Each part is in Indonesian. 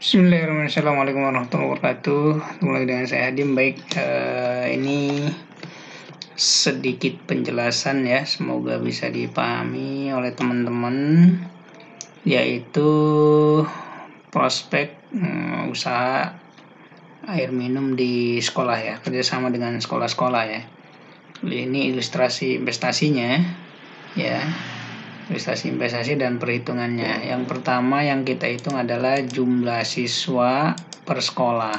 Bismillahirrahmanirrahim. Assalamualaikum warahmatullahi wabarakatuh. Ketemu lagi dengan saya Hadim. Baik, uh, ini sedikit penjelasan ya. Semoga bisa dipahami oleh teman-teman. Yaitu prospek um, usaha air minum di sekolah ya. Kerjasama dengan sekolah-sekolah ya. Ini ilustrasi investasinya ya investasi investasi dan perhitungannya. Yang pertama yang kita hitung adalah jumlah siswa per sekolah.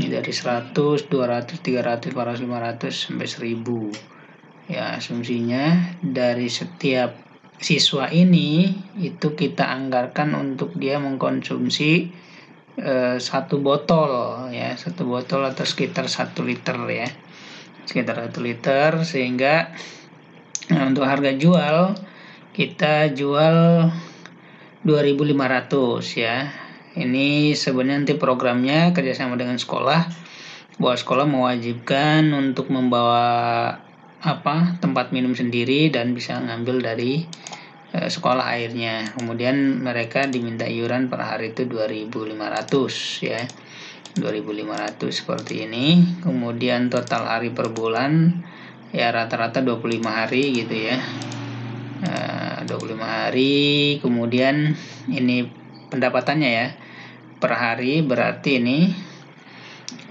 Ini dari 100, 200, 300, 400, 500 sampai 1000. Ya, asumsinya dari setiap siswa ini itu kita anggarkan untuk dia mengkonsumsi eh, satu botol ya, satu botol atau sekitar satu liter ya. Sekitar satu liter sehingga Nah, untuk harga jual kita jual 2500 ya. Ini sebenarnya nanti programnya kerjasama dengan sekolah bahwa sekolah mewajibkan untuk membawa apa tempat minum sendiri dan bisa ngambil dari e, sekolah airnya. Kemudian mereka diminta iuran per hari itu 2500 ya. 2500 seperti ini. Kemudian total hari per bulan ya rata-rata 25 hari gitu ya 25 hari kemudian ini pendapatannya ya per hari berarti ini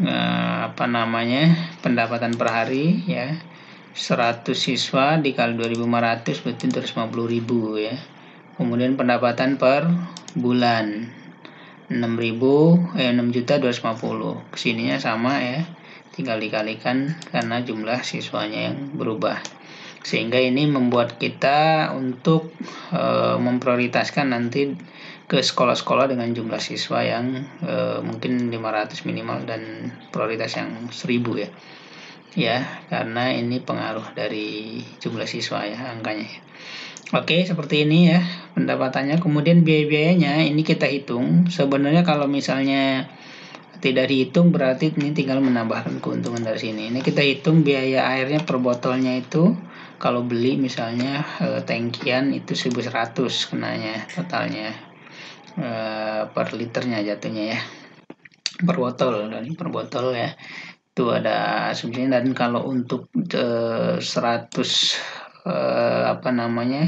eh, apa namanya pendapatan per hari ya 100 siswa dikali 2500 berarti 250.000 ya. Kemudian pendapatan per bulan 6000 eh 6 juta 250 ke sininya sama ya tinggal dikalikan karena jumlah siswanya yang berubah sehingga ini membuat kita untuk e, memprioritaskan nanti ke sekolah-sekolah dengan jumlah siswa yang e, mungkin 500 minimal dan prioritas yang 1000 ya. Ya karena ini pengaruh dari jumlah siswa ya angkanya. Oke seperti ini ya pendapatannya. Kemudian biaya-biayanya ini kita hitung. Sebenarnya kalau misalnya tidak dihitung berarti ini tinggal menambahkan keuntungan dari sini. Ini kita hitung biaya airnya per botolnya itu kalau beli misalnya e, tankian itu 1100 kenanya totalnya. E, per liternya jatuhnya ya. Per botol dan per botol ya. Itu ada asumsinya dan kalau untuk e, 100 e, apa namanya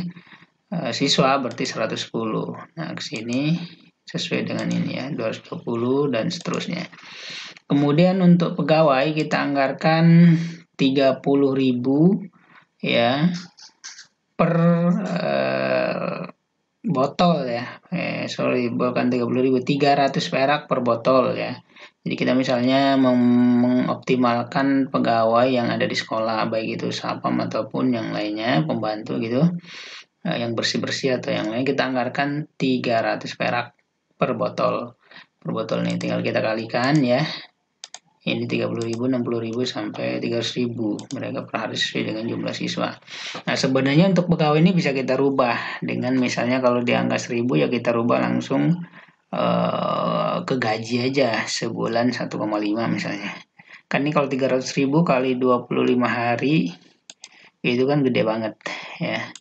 e, siswa berarti 110 nah ke sini sesuai dengan ini ya 220 dan seterusnya. Kemudian untuk pegawai kita anggarkan 30.000 ya per uh, botol ya. Eh, sorry bukan 30.000 300 perak per botol ya. Jadi kita misalnya mengoptimalkan pegawai yang ada di sekolah baik itu sapam ataupun yang lainnya pembantu gitu uh, yang bersih-bersih atau yang lain kita anggarkan 300 perak per botol. Per botol ini tinggal kita kalikan ya ini 30.000, 60.000 sampai 300.000 mereka per hari sesuai dengan jumlah siswa. Nah sebenarnya untuk pegawai ini bisa kita rubah dengan misalnya kalau di angka 1000 ya kita rubah langsung uh, ke gaji aja sebulan 1,5 misalnya. Kan ini kalau 300.000 kali 25 hari itu kan gede banget ya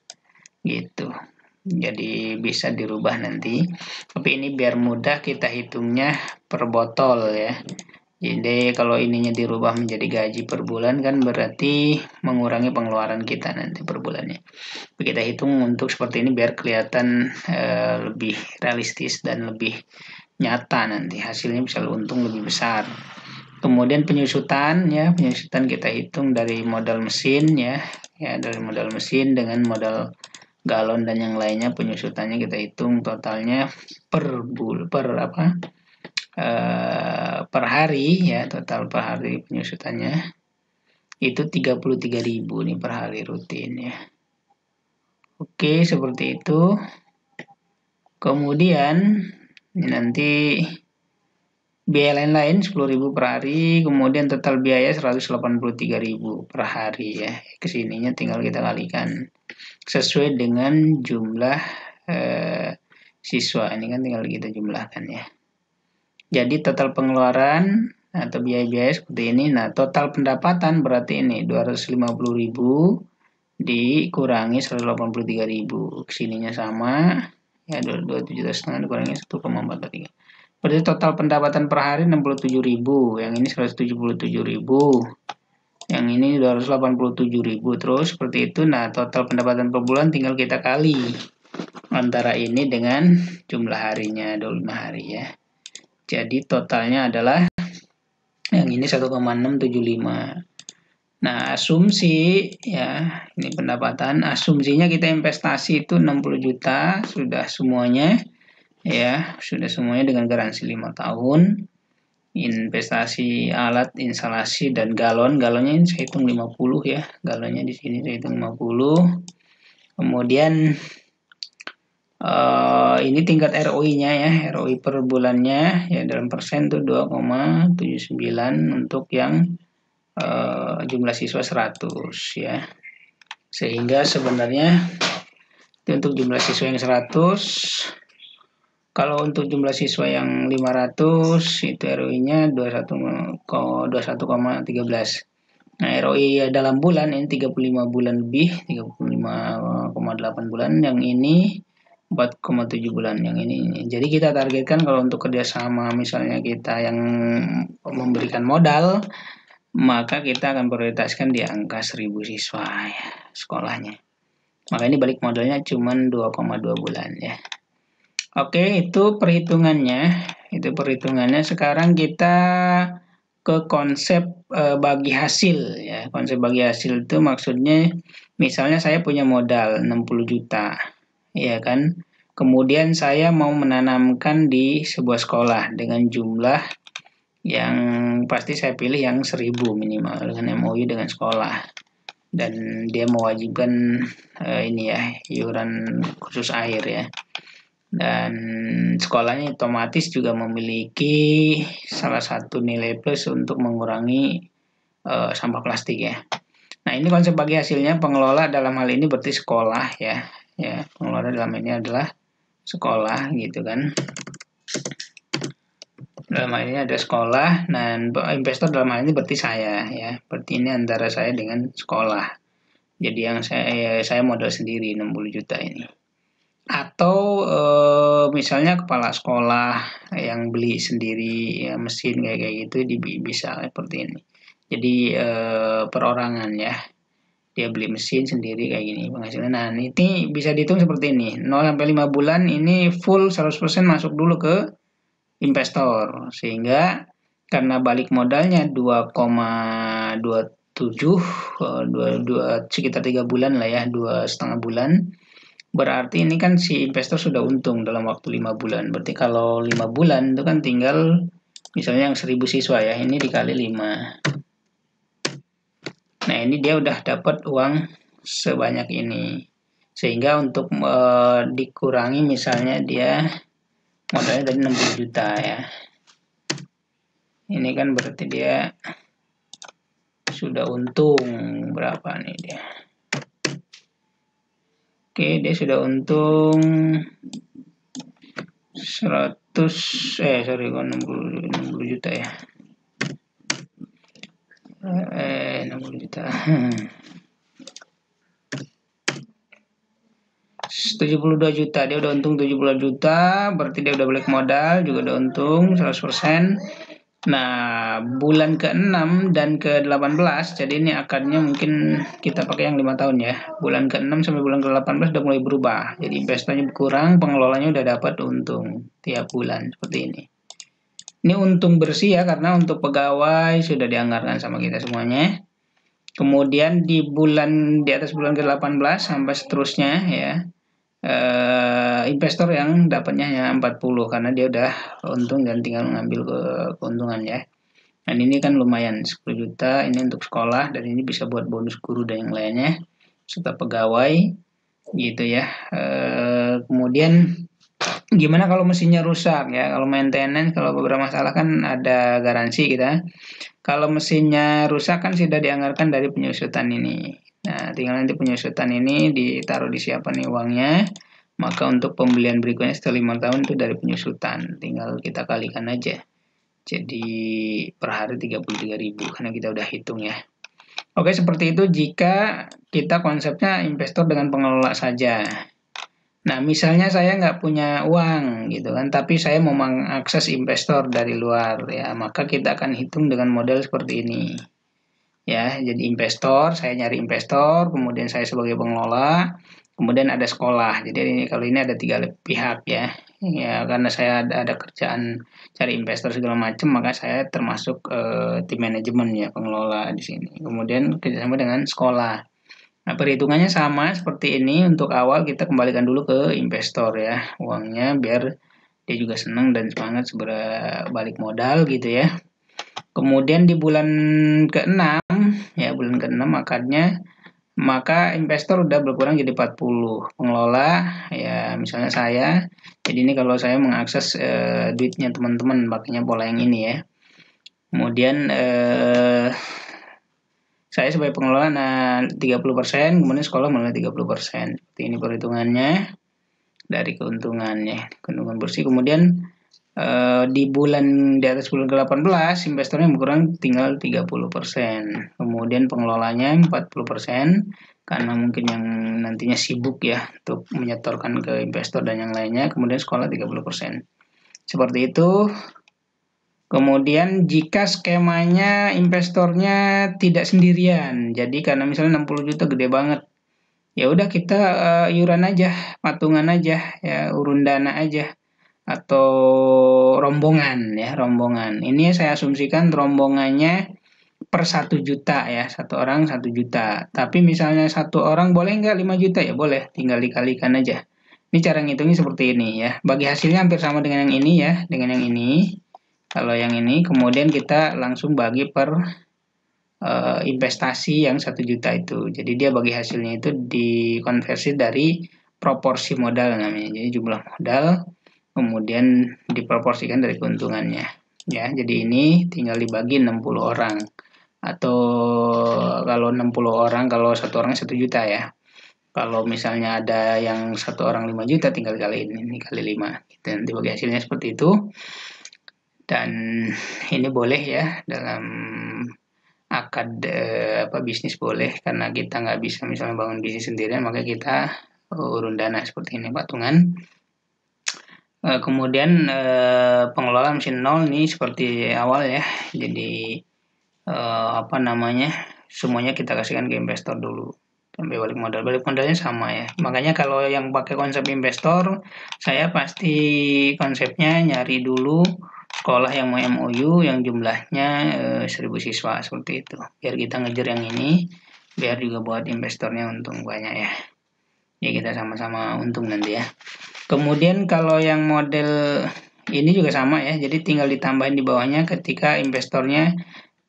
gitu. Jadi bisa dirubah nanti. Tapi ini biar mudah kita hitungnya per botol ya jadi kalau ininya dirubah menjadi gaji per bulan kan berarti mengurangi pengeluaran kita nanti per bulannya. Kita hitung untuk seperti ini biar kelihatan e, lebih realistis dan lebih nyata nanti hasilnya bisa untung lebih besar. Kemudian penyusutan ya, penyusutan kita hitung dari modal mesin ya, ya dari modal mesin dengan modal galon dan yang lainnya penyusutannya kita hitung totalnya per bul per apa? Eh, per hari ya total per hari penyusutannya itu 33.000 nih per hari rutin ya. Oke, seperti itu. Kemudian nanti biaya lain-lain 10.000 per hari, kemudian total biaya 183.000 per hari ya. Ke sininya tinggal kita kalikan sesuai dengan jumlah eh, siswa. Ini kan tinggal kita jumlahkan ya. Jadi total pengeluaran atau biaya-biaya seperti ini. Nah, total pendapatan berarti ini 250.000 dikurangi 183.000. Ke sininya sama. Ya, 27 setengah dikurangi 1,43. Berarti total pendapatan per hari 67.000, yang ini 177.000. Yang ini 287.000 terus seperti itu. Nah, total pendapatan per bulan tinggal kita kali antara ini dengan jumlah harinya 25 hari ya. Jadi totalnya adalah yang ini 1,675. Nah, asumsi ya, ini pendapatan, asumsinya kita investasi itu 60 juta sudah semuanya ya sudah semuanya dengan garansi lima tahun. Investasi alat instalasi dan galon. Galonnya ini saya hitung 50 ya galonnya di sini saya hitung 50 kemudian uh, ini tingkat ROI nya ya ROI per bulannya ya dalam persen tuh 2,79 untuk yang uh, jumlah siswa 100 ya sehingga sebenarnya itu untuk jumlah siswa yang 100 kalau untuk jumlah siswa yang 500 itu ROI-nya 21,13. Nah, ROI dalam bulan ini 35 bulan lebih, 35,8 bulan. Yang ini 4,7 bulan yang ini. Jadi kita targetkan kalau untuk kerjasama misalnya kita yang memberikan modal, maka kita akan prioritaskan di angka 1000 siswa ya, sekolahnya. Maka ini balik modalnya cuma 2,2 bulan ya. Oke, itu perhitungannya. Itu perhitungannya. Sekarang kita ke konsep e, bagi hasil ya. Konsep bagi hasil itu maksudnya misalnya saya punya modal 60 juta. Ya kan? Kemudian saya mau menanamkan di sebuah sekolah dengan jumlah yang pasti saya pilih yang 1000 minimal dengan MOU dengan sekolah. Dan dia mewajibkan e, ini ya, iuran khusus air ya dan sekolahnya otomatis juga memiliki salah satu nilai plus untuk mengurangi uh, sampah plastik ya. Nah ini konsep bagi hasilnya pengelola dalam hal ini berarti sekolah ya, ya pengelola dalam ini adalah sekolah gitu kan. Dalam ini ada sekolah dan investor dalam ini berarti saya ya, berarti ini antara saya dengan sekolah. Jadi yang saya saya modal sendiri 60 juta ini atau e, misalnya kepala sekolah yang beli sendiri ya, mesin kayak kayak gitu di, bisa seperti ini jadi e, perorangan ya dia beli mesin sendiri kayak gini penghasilan nah ini bisa dihitung seperti ini 0 sampai 5 bulan ini full 100% masuk dulu ke investor sehingga karena balik modalnya 2,27 2, 2 sekitar 3 bulan lah ya dua setengah bulan Berarti ini kan si investor sudah untung dalam waktu lima bulan. Berarti kalau lima bulan itu kan tinggal misalnya yang seribu siswa ya, ini dikali lima. Nah ini dia udah dapat uang sebanyak ini. Sehingga untuk e, dikurangi misalnya dia modalnya dari 60 juta ya. Ini kan berarti dia sudah untung berapa nih dia. Oke, dia sudah untung 100 eh sorry kok 60 60 juta ya. Eh 60 juta. 72 juta dia udah untung 70 juta berarti dia udah balik modal juga udah untung 100% Nah, bulan ke-6 dan ke-18, jadi ini akarnya mungkin kita pakai yang 5 tahun ya. Bulan ke-6 sampai bulan ke-18 udah mulai berubah. Jadi investasinya berkurang, pengelolanya udah dapat untung tiap bulan seperti ini. Ini untung bersih ya, karena untuk pegawai sudah dianggarkan sama kita semuanya. Kemudian di bulan di atas bulan ke-18 sampai seterusnya ya, uh, investor yang dapatnya hanya 40 karena dia udah untung dan tinggal mengambil ke keuntungan ya. Dan ini kan lumayan 10 juta ini untuk sekolah dan ini bisa buat bonus guru dan yang lainnya serta pegawai gitu ya. Uh, kemudian gimana kalau mesinnya rusak ya? Kalau maintenance kalau beberapa masalah kan ada garansi kita. Kalau mesinnya rusak kan sudah dianggarkan dari penyusutan ini. Nah, tinggal nanti penyusutan ini ditaruh di siapa nih uangnya. Maka untuk pembelian berikutnya setelah lima tahun itu dari penyusutan. Tinggal kita kalikan aja. Jadi per hari 33.000 karena kita udah hitung ya. Oke, seperti itu jika kita konsepnya investor dengan pengelola saja. Nah, misalnya saya nggak punya uang gitu kan, tapi saya mau mengakses investor dari luar ya, maka kita akan hitung dengan model seperti ini. Ya, jadi investor, saya nyari investor, kemudian saya sebagai pengelola, kemudian ada sekolah. Jadi ini kalau ini ada tiga pihak ya. Ya, karena saya ada, ada kerjaan cari investor segala macam, maka saya termasuk uh, tim manajemen ya, pengelola di sini. Kemudian kerjasama dengan sekolah. Nah, perhitungannya sama seperti ini. Untuk awal kita kembalikan dulu ke investor ya, uangnya biar dia juga senang dan semangat segera balik modal gitu ya. Kemudian di bulan ke-6 ya, bulan ke-6 makanya maka investor udah berkurang jadi 40. Pengelola ya misalnya saya. Jadi ini kalau saya mengakses eh, duitnya teman-teman makanya pola yang ini ya. Kemudian eh, saya sebagai pengelola nah 30%, kemudian sekolah mulai 30%. Seperti ini perhitungannya dari keuntungannya, keuntungan bersih. Kemudian eh, di bulan di atas bulan ke-18 investornya berkurang tinggal 30%. Kemudian pengelolanya 40% karena mungkin yang nantinya sibuk ya untuk menyetorkan ke investor dan yang lainnya. Kemudian sekolah 30%. Seperti itu Kemudian jika skemanya investornya tidak sendirian, jadi karena misalnya 60 juta gede banget, ya udah kita uh, iuran aja, patungan aja, ya urun dana aja atau rombongan ya rombongan. Ini saya asumsikan rombongannya per satu juta ya satu orang satu juta. Tapi misalnya satu orang boleh nggak 5 juta ya boleh, tinggal dikalikan aja. Ini cara ngitungnya seperti ini ya. Bagi hasilnya hampir sama dengan yang ini ya, dengan yang ini. Kalau yang ini kemudian kita langsung bagi per uh, investasi yang satu juta itu. Jadi dia bagi hasilnya itu dikonversi dari proporsi modal namanya. Jadi jumlah modal kemudian diproporsikan dari keuntungannya. Ya, jadi ini tinggal dibagi 60 orang atau kalau 60 orang kalau satu orang satu juta ya. Kalau misalnya ada yang satu orang 5 juta tinggal kali ini, ini kali 5. Kita nanti bagi hasilnya seperti itu dan ini boleh ya dalam akad eh, apa bisnis boleh. Karena kita nggak bisa misalnya bangun bisnis sendiri maka kita urun dana seperti ini patungan eh, kemudian eh, pengelola mesin nol ini seperti awal ya. Jadi eh, apa namanya semuanya kita kasihkan ke investor dulu. Sampai balik modal. Balik modalnya sama ya. Makanya kalau yang pakai konsep investor saya pasti konsepnya nyari dulu sekolah yang mau MOU yang jumlahnya e, eh, 1000 siswa seperti itu. Biar kita ngejar yang ini, biar juga buat investornya untung banyak ya. Ya kita sama-sama untung nanti ya. Kemudian kalau yang model ini juga sama ya, jadi tinggal ditambahin di bawahnya ketika investornya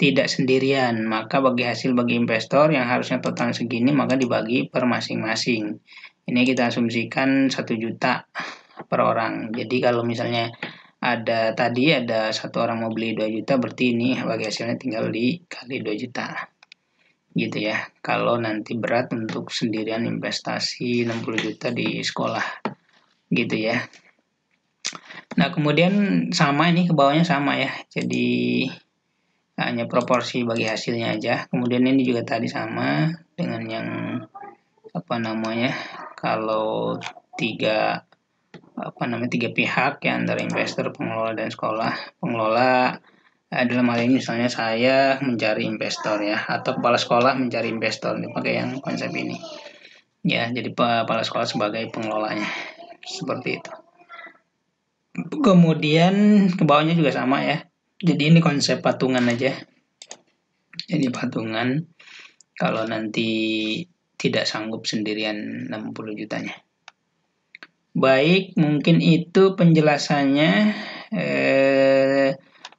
tidak sendirian, maka bagi hasil bagi investor yang harusnya total segini maka dibagi per masing-masing. Ini kita asumsikan satu juta per orang. Jadi kalau misalnya ada tadi ada satu orang mau beli 2 juta berarti ini bagi hasilnya tinggal dikali 2 juta. Gitu ya. Kalau nanti berat untuk sendirian investasi 60 juta di sekolah. Gitu ya. Nah kemudian sama ini ke bawahnya sama ya. Jadi hanya proporsi bagi hasilnya aja. Kemudian ini juga tadi sama dengan yang apa namanya kalau tiga apa namanya tiga pihak ya antara investor, pengelola dan sekolah. Pengelola eh, dalam hal ini misalnya saya mencari investor ya atau kepala sekolah mencari investor ini pakai yang konsep ini. Ya, jadi kepala sekolah sebagai pengelolanya. Seperti itu. Kemudian ke bawahnya juga sama ya. Jadi ini konsep patungan aja. Jadi patungan kalau nanti tidak sanggup sendirian 60 jutanya. Baik, mungkin itu penjelasannya. Eh,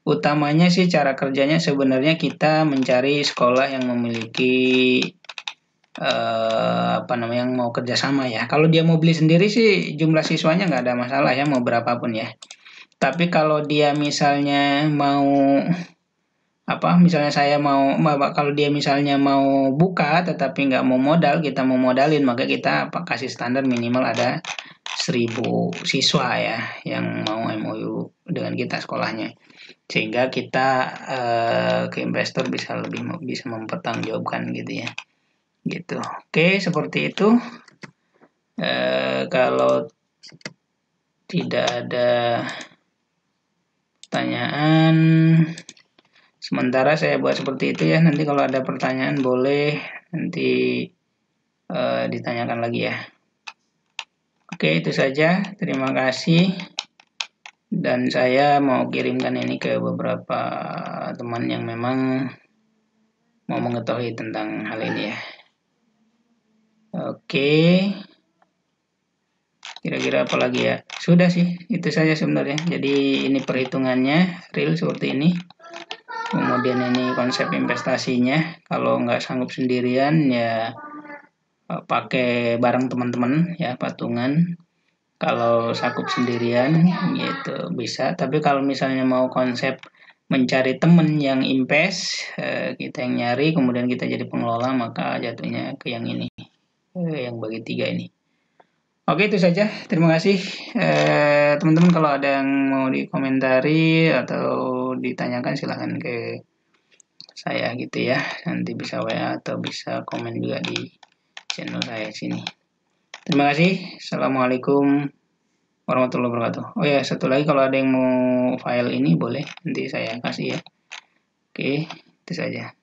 utamanya sih cara kerjanya sebenarnya kita mencari sekolah yang memiliki eh, apa namanya yang mau kerjasama ya. Kalau dia mau beli sendiri sih jumlah siswanya nggak ada masalah ya mau berapapun ya. Tapi kalau dia misalnya mau apa misalnya saya mau kalau dia misalnya mau buka tetapi nggak mau modal kita mau modalin maka kita apa, kasih standar minimal ada seribu siswa ya yang mau MOU dengan kita sekolahnya. Sehingga kita uh, ke investor bisa lebih bisa mempertanggungjawabkan gitu ya. Gitu. Oke seperti itu. Eh, kalau tidak ada pertanyaan sementara saya buat seperti itu ya. Nanti kalau ada pertanyaan boleh nanti uh, ditanyakan lagi ya oke itu saja. Terima kasih. Dan saya mau kirimkan ini ke beberapa teman yang memang mau mengetahui tentang hal ini ya. Oke. Kira-kira apa lagi ya? Sudah sih itu saja sebenarnya. Jadi ini perhitungannya real seperti ini. Kemudian ini konsep investasinya. Kalau nggak sanggup sendirian ya eh, pakai barang teman-teman ya patungan. Kalau sakup sendirian gitu bisa. Tapi kalau misalnya mau konsep mencari temen yang invest eh, kita yang nyari kemudian kita jadi pengelola maka jatuhnya ke yang ini. Eh, yang bagi tiga ini. Oke itu saja. Terima kasih. Teman-teman kalau ada yang mau dikomentari atau ditanyakan silahkan ke saya gitu ya. Nanti bisa WA atau bisa komen juga di channel saya sini Terima kasih. Assalamualaikum warahmatullahi wabarakatuh. Oh ya, satu lagi kalau ada yang mau file ini boleh nanti saya kasih ya. Oke, itu saja.